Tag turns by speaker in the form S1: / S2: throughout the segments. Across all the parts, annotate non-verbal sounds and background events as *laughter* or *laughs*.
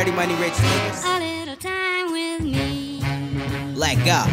S1: Dirty money, rich niggas.
S2: A little time with me.
S1: Let go.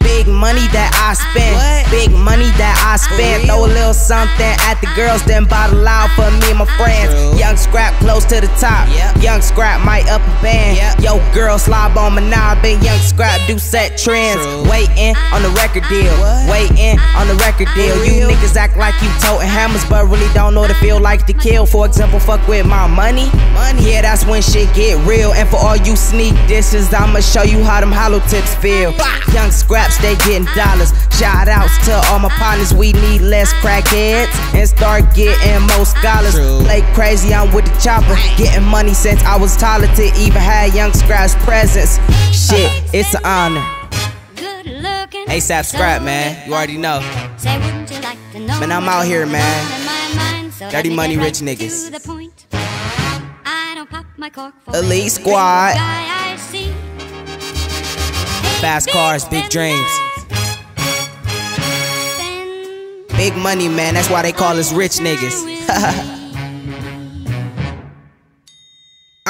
S3: Big money that I spend.
S1: Uh, what?
S3: Big money that I spend. Throw a little something at the girls, then bottle out for me and my friends.
S1: True.
S3: Scrap close to the top.
S1: Yep.
S3: Young scrap might up a band.
S1: Yep.
S3: Yo, girl slob on my knob and young scrap do set trends.
S1: True.
S3: Waiting on the record deal. Waiting on the record deal. You niggas act like you toting hammers, but really don't know what it feel like to kill. For example, fuck with my money.
S1: Money.
S3: Yeah, that's when shit get real. And for all you sneak disses, I'ma show you how them hollow tips feel. Young scraps, they getting dollars. Shout outs to all my partners. We need less crackheads and start getting more scholars. Play crazy, I'm with the chopper. Getting money since I was taller to even have young scraps presence. Shit, it's an honor.
S2: Good looking.
S1: ASAP Scrap, man. You already know.
S2: Say, wouldn't you like to know
S1: Man, I'm out here, man.
S2: on my mind? So let
S1: Dirty money, rich niggas.
S2: to the point. I don't pop my cork for
S3: Elite squad.
S2: guy I see.
S1: Fast cars, big dreams. Big money, man. That's why they call us rich niggas. *laughs*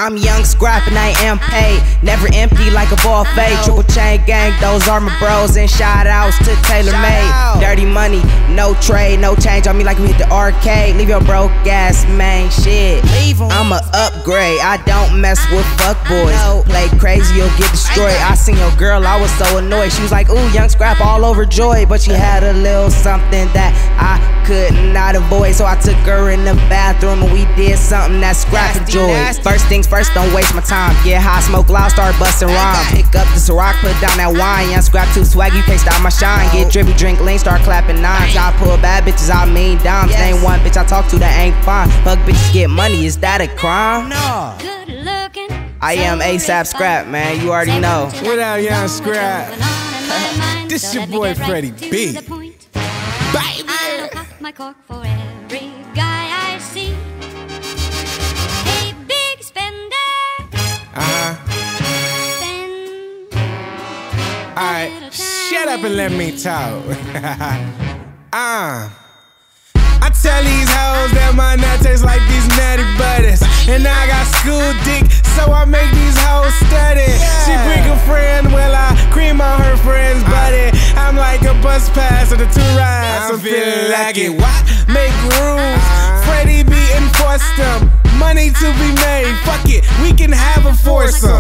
S3: I'm young scrap and I am paid. Never empty like a ball fade. Triple chain gang, those are my bros. And shout outs to Taylor Made. Dirty money, no trade, no change on me like we hit the arcade. Leave your broke ass man shit. I'm a upgrade, I don't mess with fuck boys. Play crazy, you'll get destroyed. I seen your girl, I was so annoyed. She was like, ooh, young scrap all overjoyed. But she had a little something that I could not avoid. So I took her in the bathroom and we did something that scrap
S1: Nasty,
S3: enjoyed.
S1: nasty.
S3: First things first, don't waste my time. Get high, smoke loud, start busting rhyme. Pick up this rock, put down that wine. Young scrap too swag, you can't stop my shine. Get oh. drippy, drink lean, start clapping nines. I pull bad bitches, I mean dimes.
S1: Yes.
S3: Ain't one bitch I talk to that ain't fine. Fuck bitches get money, is that a crime?
S1: No.
S2: good looking.
S3: I am ASAP Scrap, man. You already know.
S2: wouldn't you
S4: Without Young
S2: know
S4: Scrap.
S2: going on in my mind?
S4: This
S2: So
S4: your boy
S2: get right
S4: Freddie B.
S2: the point.
S4: Baby!
S2: I don't pop my cork for every guy I see. Hey, big spender,
S4: Uh-huh.
S2: spend.
S4: Alright, shut up and let me talk. *laughs* uh. I tell these uh-huh. hoes that my nut tastes like these uh-huh. nutty butters. Uh-huh. And I got school dick, so I make these hoes study. She bring a friend, well, I cream on her friend's buddy. I'm like a bus pass or the two rides. Like it. What? Make rules. Freddie B enforced them. Money to be made. Fuck it, we can have a foursome.